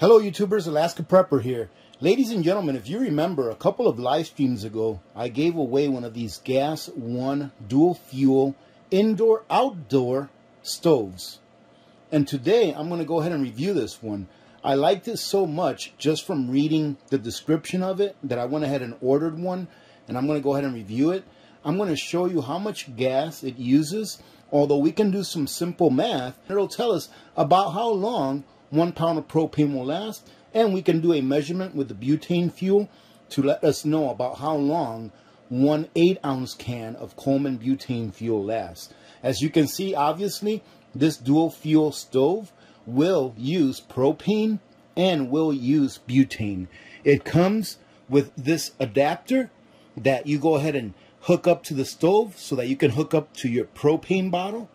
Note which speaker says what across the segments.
Speaker 1: Hello YouTubers, Alaska Prepper here. Ladies and gentlemen, if you remember a couple of live streams ago, I gave away one of these Gas One dual fuel indoor outdoor stoves. And today I'm going to go ahead and review this one. I liked it so much just from reading the description of it that I went ahead and ordered one and I'm going to go ahead and review it. I'm going to show you how much gas it uses, although we can do some simple math. It'll tell us about how long one pound of propane will last, and we can do a measurement with the butane fuel to let us know about how long one 8 ounce can of Coleman butane fuel lasts. As you can see, obviously, this dual fuel stove will use propane and will use butane. It comes with this adapter that you go ahead and hook up to the stove so that you can hook up to your propane bottle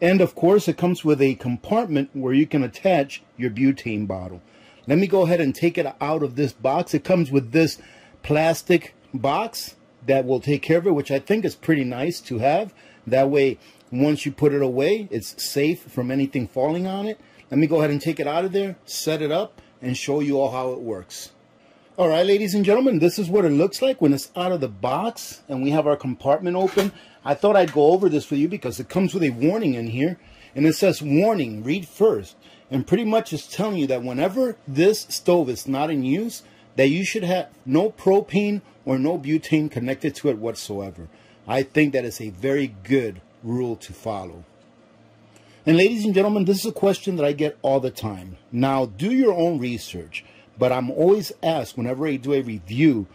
Speaker 1: and of course, it comes with a compartment where you can attach your butane bottle. Let me go ahead and take it out of this box. It comes with this plastic box that will take care of it, which I think is pretty nice to have. That way, once you put it away, it's safe from anything falling on it. Let me go ahead and take it out of there, set it up, and show you all how it works. All right, ladies and gentlemen, this is what it looks like when it's out of the box and we have our compartment open. I thought I'd go over this with you because it comes with a warning in here. And it says, warning, read first. And pretty much it's telling you that whenever this stove is not in use, that you should have no propane or no butane connected to it whatsoever. I think that is a very good rule to follow. And ladies and gentlemen, this is a question that I get all the time. Now, do your own research. But I'm always asked whenever I do a review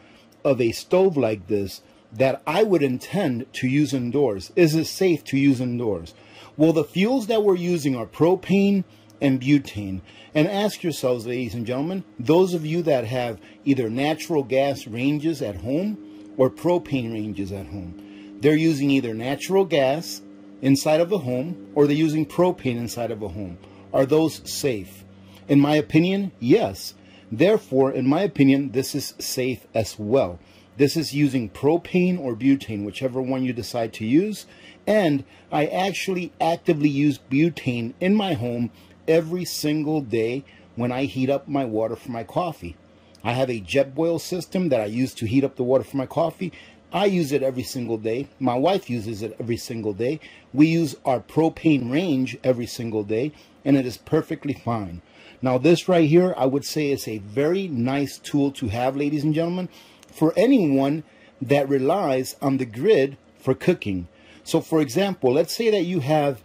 Speaker 1: of a stove like this that I would intend to use indoors. Is it safe to use indoors? Well, the fuels that we're using are propane and butane. And ask yourselves, ladies and gentlemen, those of you that have either natural gas ranges at home or propane ranges at home, they're using either natural gas inside of a home or they're using propane inside of a home. Are those safe? In my opinion, yes. Therefore, in my opinion, this is safe as well. This is using propane or butane, whichever one you decide to use. And I actually actively use butane in my home every single day when I heat up my water for my coffee. I have a Jetboil system that I use to heat up the water for my coffee. I use it every single day. My wife uses it every single day. We use our propane range every single day, and it is perfectly fine. Now this right here, I would say is a very nice tool to have, ladies and gentlemen, for anyone that relies on the grid for cooking. So for example, let's say that you have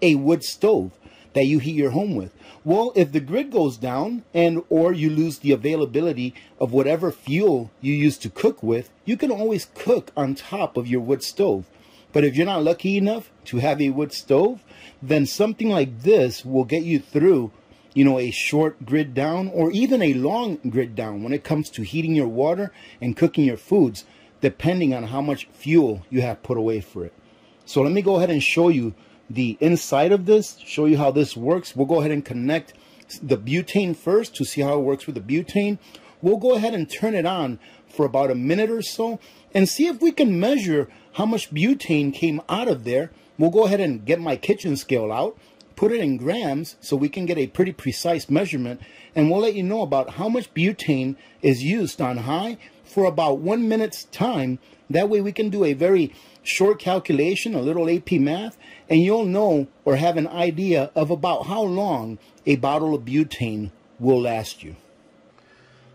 Speaker 1: a wood stove that you heat your home with. Well, if the grid goes down and or you lose the availability of whatever fuel you used to cook with, you can always cook on top of your wood stove. But if you're not lucky enough to have a wood stove, then something like this will get you through you know, a short grid down or even a long grid down when it comes to heating your water and cooking your foods, depending on how much fuel you have put away for it. So let me go ahead and show you the inside of this, show you how this works. We'll go ahead and connect the butane first to see how it works with the butane. We'll go ahead and turn it on for about a minute or so and see if we can measure how much butane came out of there. We'll go ahead and get my kitchen scale out put it in grams so we can get a pretty precise measurement and we'll let you know about how much butane is used on high for about one minute's time. That way we can do a very short calculation, a little AP math, and you'll know or have an idea of about how long a bottle of butane will last you.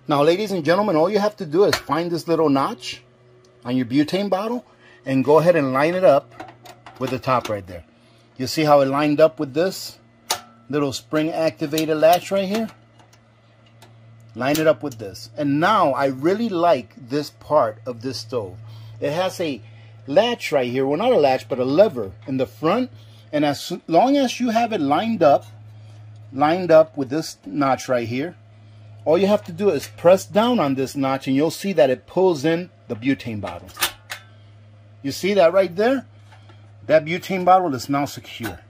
Speaker 1: Now, ladies and gentlemen, all you have to do is find this little notch on your butane bottle and go ahead and line it up with the top right there. You see how it lined up with this little spring activated latch right here? Line it up with this. And now I really like this part of this stove. It has a latch right here. Well, not a latch, but a lever in the front. And as long as you have it lined up, lined up with this notch right here, all you have to do is press down on this notch and you'll see that it pulls in the butane bottle. You see that right there? That butane bottle is now secure.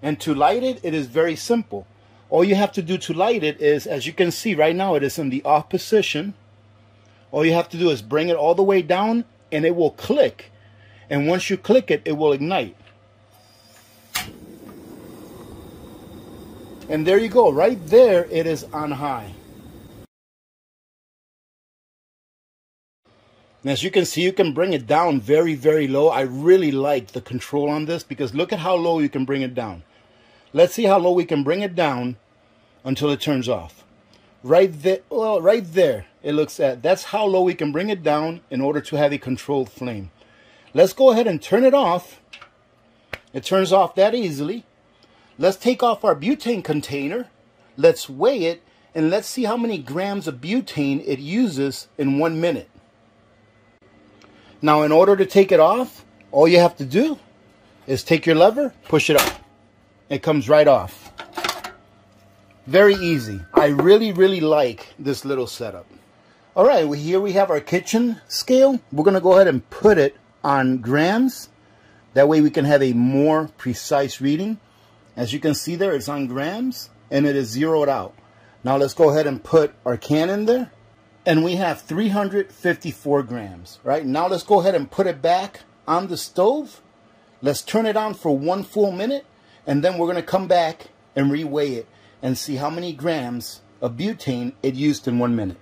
Speaker 1: And to light it, it is very simple. All you have to do to light it is, as you can see right now, it is in the off position. All you have to do is bring it all the way down and it will click. And once you click it, it will ignite. And there you go. Right there, it is on high. And as you can see, you can bring it down very, very low. I really like the control on this because look at how low you can bring it down. Let's see how low we can bring it down until it turns off. Right there, well, right there, it looks at. That's how low we can bring it down in order to have a controlled flame. Let's go ahead and turn it off. It turns off that easily. Let's take off our butane container. Let's weigh it and let's see how many grams of butane it uses in one minute. Now, in order to take it off, all you have to do is take your lever, push it up. It comes right off. Very easy. I really, really like this little setup. All right, well, here we have our kitchen scale. We're going to go ahead and put it on grams. That way we can have a more precise reading. As you can see there, it's on grams and it is zeroed out. Now let's go ahead and put our can in there and we have 354 grams, right? Now let's go ahead and put it back on the stove. Let's turn it on for one full minute, and then we're going to come back and reweigh it and see how many grams of butane it used in one minute.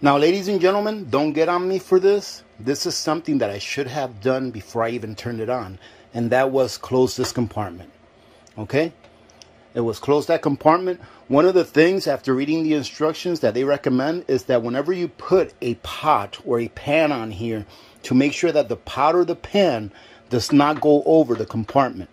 Speaker 1: Now, ladies and gentlemen, don't get on me for this. This is something that I should have done before I even turned it on and that was close this compartment. Okay? It was close that compartment. One of the things after reading the instructions that they recommend is that whenever you put a pot or a pan on here, to make sure that the pot or the pan does not go over the compartment.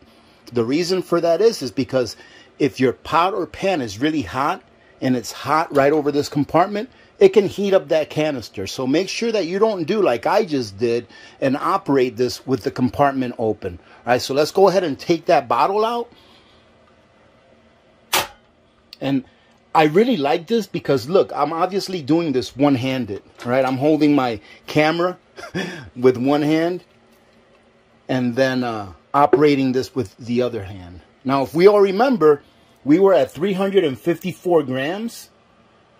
Speaker 1: The reason for that is is because if your pot or pan is really hot and it's hot right over this compartment, it can heat up that canister. So make sure that you don't do like I just did and operate this with the compartment open. All right, so let's go ahead and take that bottle out. And I really like this because look, I'm obviously doing this one-handed, right? I'm holding my camera with one hand and then uh, operating this with the other hand. Now, if we all remember, we were at 354 grams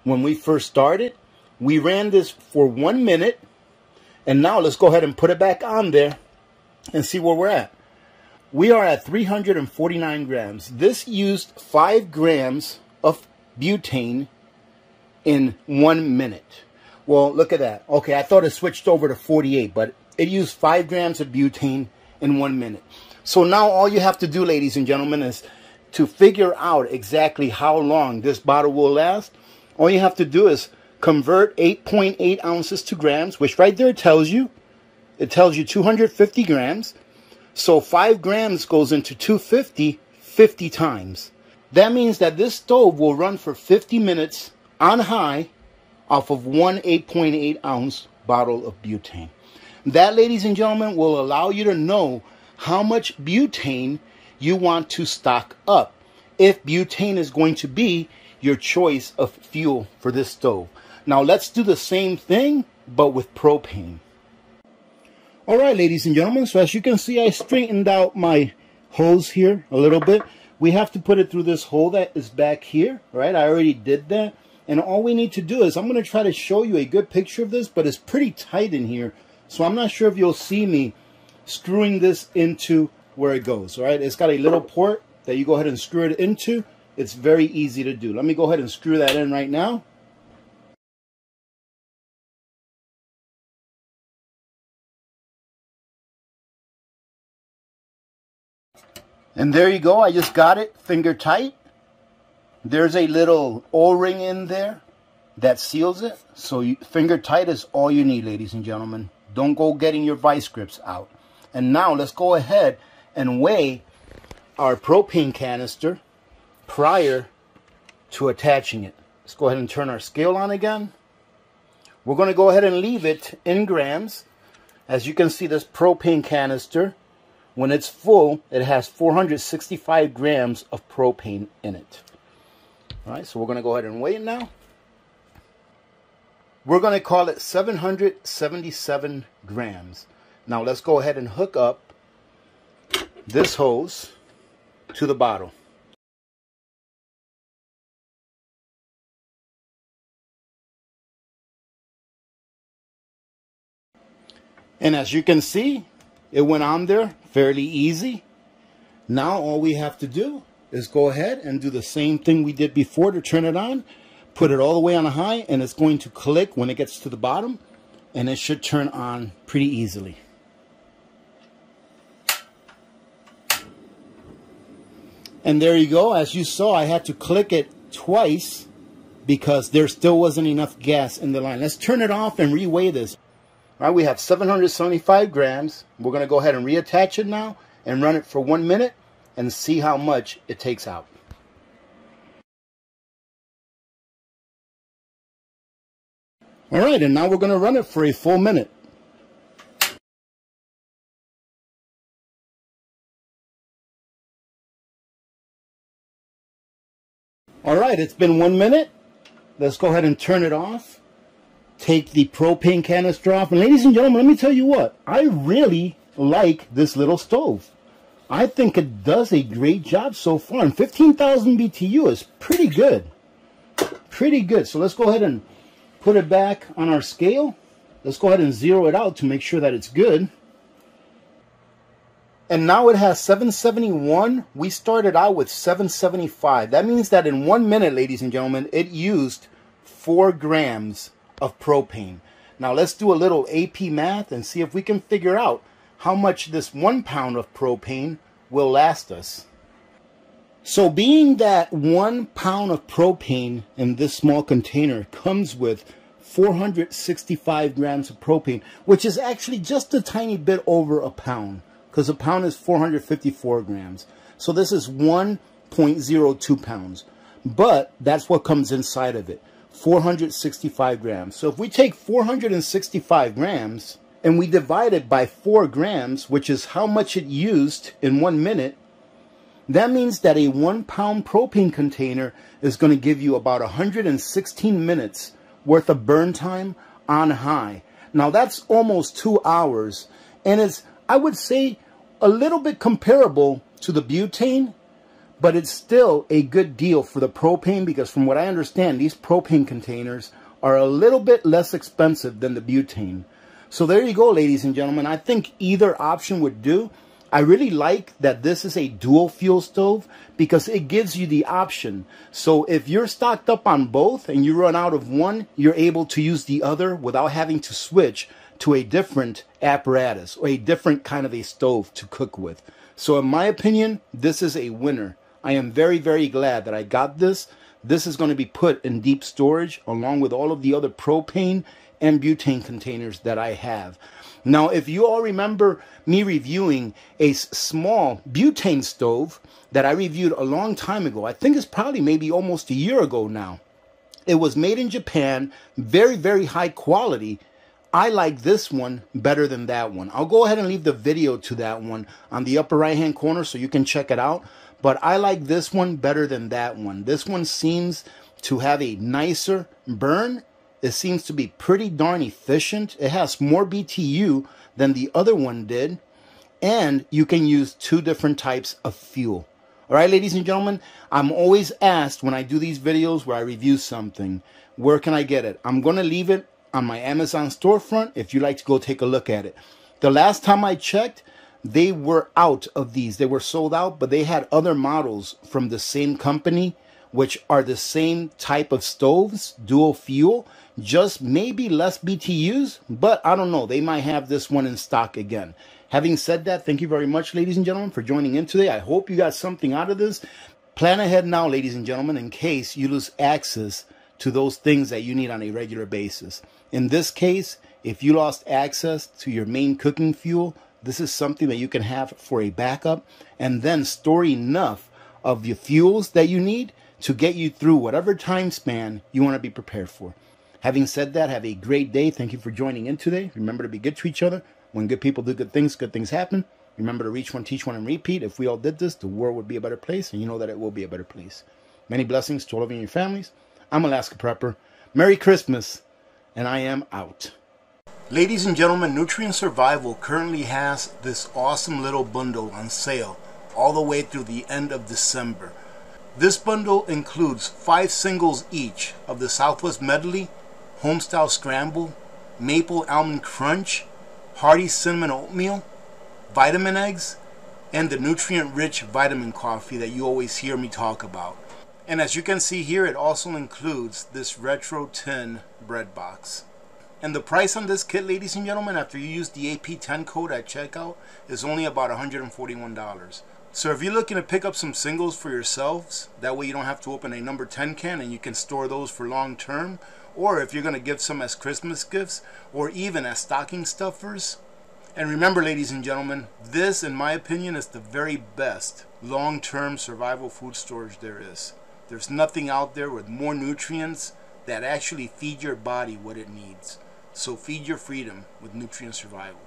Speaker 1: when we first started. We ran this for one minute. And now let's go ahead and put it back on there and see where we're at. We are at 349 grams. This used 5 grams of butane in one minute. Well, look at that. Okay, I thought it switched over to 48, but it used 5 grams of butane in one minute. So now all you have to do, ladies and gentlemen, is to figure out exactly how long this bottle will last all you have to do is convert 8.8 .8 ounces to grams, which right there tells you, it tells you 250 grams. So 5 grams goes into 250 50 times. That means that this stove will run for 50 minutes on high off of one 8.8 .8 ounce bottle of butane. That, ladies and gentlemen, will allow you to know how much butane you want to stock up. If butane is going to be your choice of fuel for this stove. Now let's do the same thing, but with propane. All right, ladies and gentlemen, so as you can see, I straightened out my hose here a little bit. We have to put it through this hole that is back here, right? I already did that. And all we need to do is, I'm going to try to show you a good picture of this, but it's pretty tight in here. So I'm not sure if you'll see me screwing this into where it goes, all right? It's got a little port that you go ahead and screw it into. It's very easy to do. Let me go ahead and screw that in right now. And there you go. I just got it finger tight. There's a little O-ring in there that seals it. So you, finger tight is all you need, ladies and gentlemen. Don't go getting your vice grips out. And now let's go ahead and weigh our propane canister prior to attaching it. Let's go ahead and turn our scale on again. We're going to go ahead and leave it in grams. As you can see, this propane canister, when it's full, it has 465 grams of propane in it. All right, so we're going to go ahead and weigh it now. We're going to call it 777 grams. Now let's go ahead and hook up this hose to the bottle. And as you can see, it went on there fairly easy. Now all we have to do is go ahead and do the same thing we did before to turn it on. Put it all the way on a high and it's going to click when it gets to the bottom and it should turn on pretty easily. And there you go. As you saw, I had to click it twice because there still wasn't enough gas in the line. Let's turn it off and reweigh this. All right, we have 775 grams. We're going to go ahead and reattach it now and run it for one minute and see how much it takes out. All right, and now we're going to run it for a full minute. All right, it's been one minute. Let's go ahead and turn it off. Take the propane canister off. And ladies and gentlemen, let me tell you what. I really like this little stove. I think it does a great job so far. And 15,000 BTU is pretty good. Pretty good. So let's go ahead and put it back on our scale. Let's go ahead and zero it out to make sure that it's good. And now it has 771. We started out with 775. That means that in one minute, ladies and gentlemen, it used four grams of propane. Now let's do a little AP math and see if we can figure out how much this one pound of propane will last us. So being that one pound of propane in this small container comes with 465 grams of propane, which is actually just a tiny bit over a pound because a pound is 454 grams. So this is 1.02 pounds. But that's what comes inside of it, 465 grams. So if we take 465 grams and we divide it by 4 grams, which is how much it used in one minute, that means that a 1 pound propane container is going to give you about 116 minutes worth of burn time on high. Now that's almost two hours and it's, I would say, a little bit comparable to the butane, but it's still a good deal for the propane because from what I understand, these propane containers are a little bit less expensive than the butane. So there you go, ladies and gentlemen. I think either option would do. I really like that this is a dual fuel stove because it gives you the option. So if you're stocked up on both and you run out of one, you're able to use the other without having to switch to a different apparatus or a different kind of a stove to cook with. So in my opinion, this is a winner. I am very, very glad that I got this. This is going to be put in deep storage along with all of the other propane and butane containers that I have. Now, if you all remember me reviewing a small butane stove that I reviewed a long time ago, I think it's probably maybe almost a year ago now. It was made in Japan, very, very high quality, I like this one better than that one. I'll go ahead and leave the video to that one on the upper right hand corner so you can check it out. But I like this one better than that one. This one seems to have a nicer burn. It seems to be pretty darn efficient. It has more BTU than the other one did. And you can use two different types of fuel. All right, ladies and gentlemen, I'm always asked when I do these videos where I review something, where can I get it? I'm going to leave it on my Amazon storefront if you'd like to go take a look at it. The last time I checked, they were out of these. They were sold out, but they had other models from the same company, which are the same type of stoves, dual fuel, just maybe less BTUs, but I don't know. They might have this one in stock again. Having said that, thank you very much, ladies and gentlemen, for joining in today. I hope you got something out of this. Plan ahead now, ladies and gentlemen, in case you lose access to those things that you need on a regular basis. In this case, if you lost access to your main cooking fuel, this is something that you can have for a backup and then store enough of your fuels that you need to get you through whatever time span you want to be prepared for. Having said that, have a great day. Thank you for joining in today. Remember to be good to each other. When good people do good things, good things happen. Remember to reach one, teach one, and repeat. If we all did this, the world would be a better place, and you know that it will be a better place. Many blessings to all of you and your families. I'm Alaska Prepper. Merry Christmas and I am out. Ladies and gentlemen, Nutrient Survival currently has this awesome little bundle on sale all the way through the end of December. This bundle includes five singles each of the Southwest Medley, Homestyle Scramble, Maple Almond Crunch, hearty cinnamon oatmeal, vitamin eggs, and the nutrient-rich vitamin coffee that you always hear me talk about. And as you can see here, it also includes this retro tin bread box. And the price on this kit, ladies and gentlemen, after you use the AP10 code at checkout, is only about $141. So if you're looking to pick up some singles for yourselves, that way you don't have to open a number 10 can and you can store those for long term, or if you're going to give some as Christmas gifts, or even as stocking stuffers. And remember, ladies and gentlemen, this, in my opinion, is the very best long-term survival food storage there is. There's nothing out there with more nutrients that actually feed your body what it needs. So feed your freedom with Nutrient Survival.